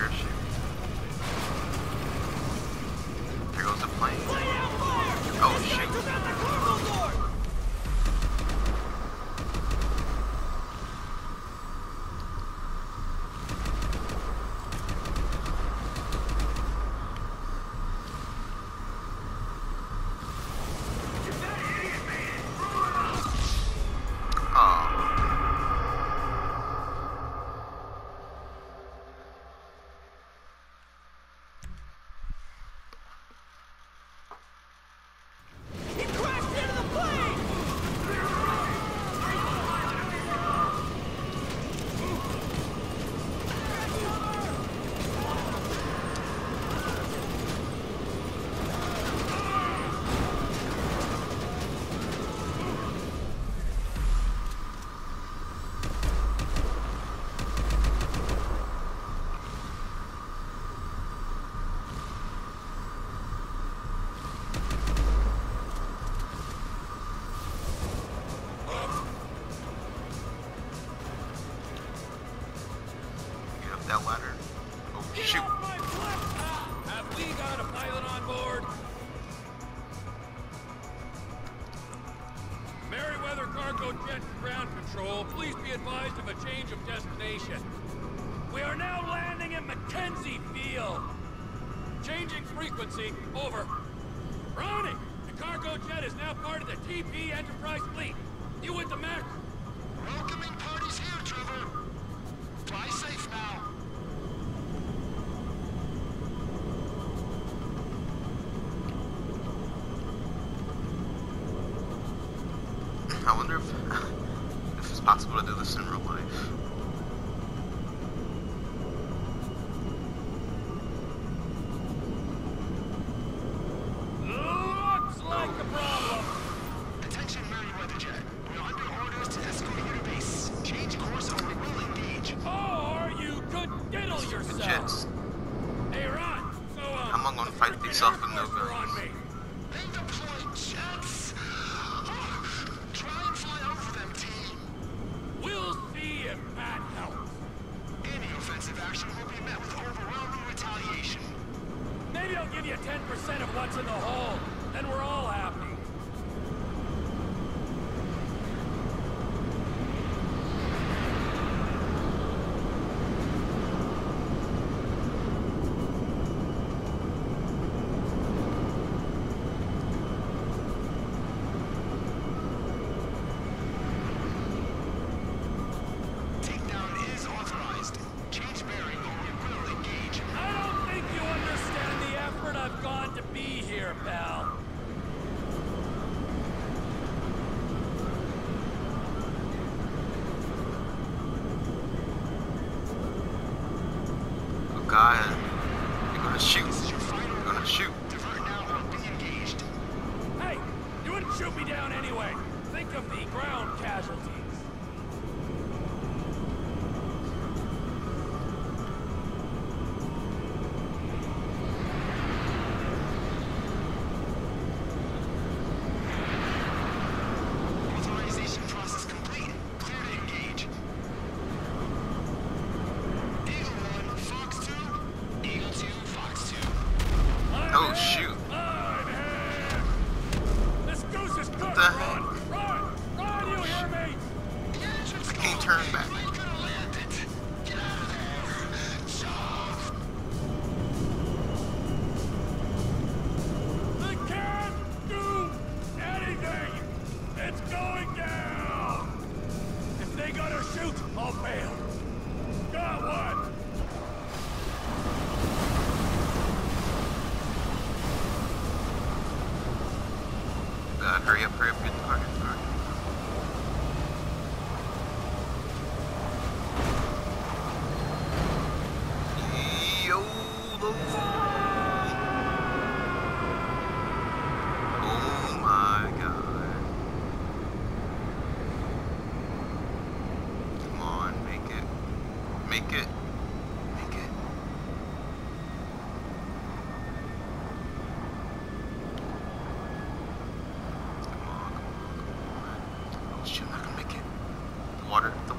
parachute. There goes the plane. Control. Please be advised of a change of destination. We are now landing in McKenzie Field. Changing frequency. Over. Browning! The cargo jet is now part of the TP Enterprise fleet. You with the Mac? Welcoming possible to do this in real life. Looks like a problem. Attention, Merryweather Jet. We're under orders to escort you to base. Change course or we will engage. Or you could diddle Fucking yourself. jets. Hey, Ron. So, um, How am I gonna fight these off with no the hole. Then we're all happy. Pal. Oh god. You're gonna shoot. This is your final You're gonna shoot. Divert now or be engaged. Hey, you wouldn't shoot me down anyway. Think of the ground Run, run, run! You hear me? I can't turn back. God, hurry up, hurry up, get the! Oh my god. Come on, make it. Make it. water.